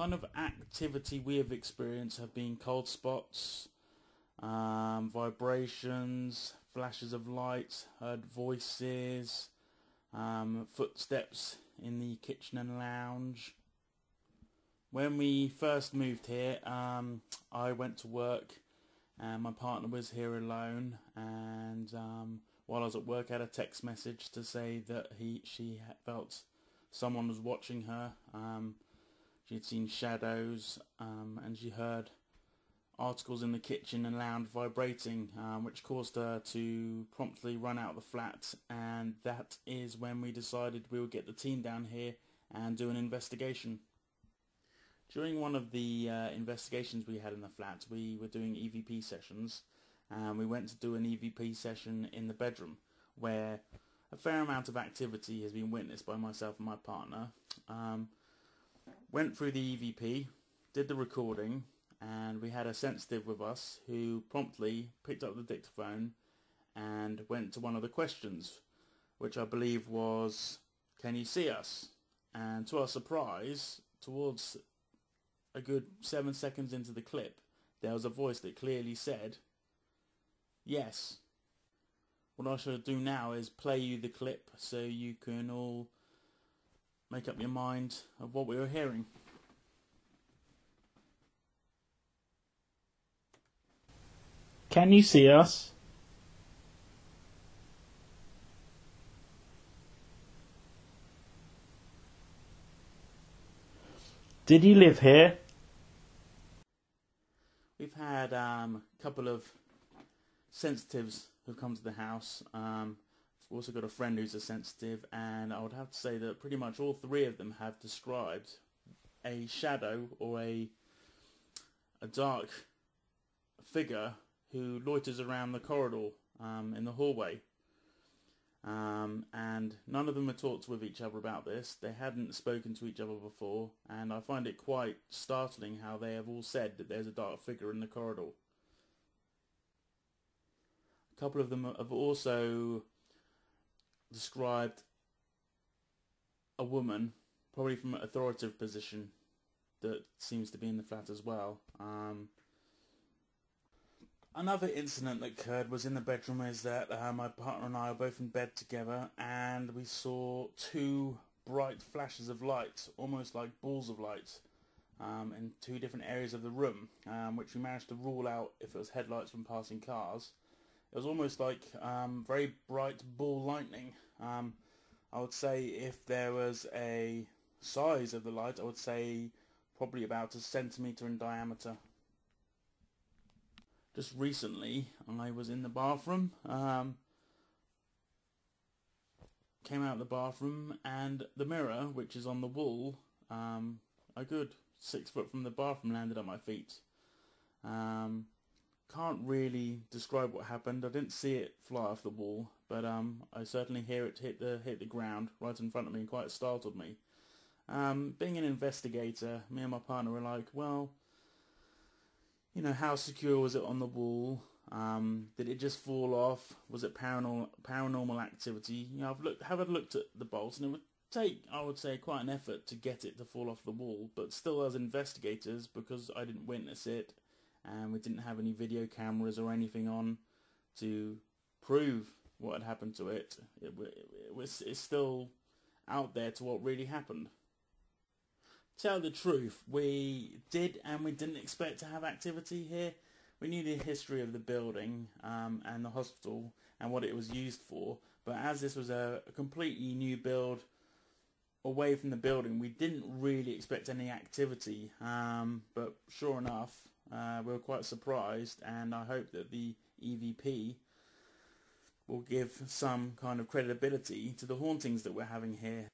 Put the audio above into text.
kind of activity we have experienced have been cold spots, um, vibrations, flashes of light, heard voices, um, footsteps in the kitchen and lounge. When we first moved here, um, I went to work and my partner was here alone and um, while I was at work I had a text message to say that he she felt someone was watching her. Um, she had seen shadows um, and she heard articles in the kitchen and lounge vibrating, um, which caused her to promptly run out of the flat. And that is when we decided we would get the team down here and do an investigation. During one of the uh, investigations we had in the flat, we were doing EVP sessions, and we went to do an EVP session in the bedroom, where a fair amount of activity has been witnessed by myself and my partner. Um, went through the EVP, did the recording, and we had a sensitive with us who promptly picked up the dictaphone and went to one of the questions, which I believe was, can you see us? And to our surprise, towards a good seven seconds into the clip, there was a voice that clearly said, yes. What I shall do now is play you the clip so you can all make up your mind of what we were hearing. Can you see us? Did you live here? We've had um, a couple of sensitives who've come to the house. Um, I've also got a friend who's a sensitive, and I would have to say that pretty much all three of them have described a shadow or a a dark figure who loiters around the corridor um, in the hallway. Um, and none of them had talked with each other about this. They hadn't spoken to each other before, and I find it quite startling how they have all said that there's a dark figure in the corridor. A couple of them have also described a woman, probably from an authoritative position, that seems to be in the flat as well. Um, Another incident that occurred was in the bedroom is that uh, my partner and I were both in bed together and we saw two bright flashes of light, almost like balls of light, um, in two different areas of the room, um, which we managed to rule out if it was headlights from passing cars. It was almost like um, very bright ball lightning. Um, I would say if there was a size of the light, I would say probably about a centimetre in diameter just recently I was in the bathroom um, came out of the bathroom and the mirror which is on the wall um, a good six foot from the bathroom landed on my feet um, can't really describe what happened I didn't see it fly off the wall but um, I certainly hear it hit the hit the ground right in front of me and quite startled me um, being an investigator me and my partner were like well you know, how secure was it on the wall? Um, did it just fall off? Was it paranormal paranormal activity? You know, I've looked, have looked at the bolts, and it would take, I would say, quite an effort to get it to fall off the wall. But still, as investigators, because I didn't witness it, and we didn't have any video cameras or anything on to prove what had happened to it, it, it was it's still out there to what really happened tell the truth, we did and we didn't expect to have activity here. We knew the history of the building um, and the hospital and what it was used for, but as this was a, a completely new build away from the building, we didn't really expect any activity. Um, but sure enough, uh, we were quite surprised, and I hope that the EVP will give some kind of credibility to the hauntings that we're having here.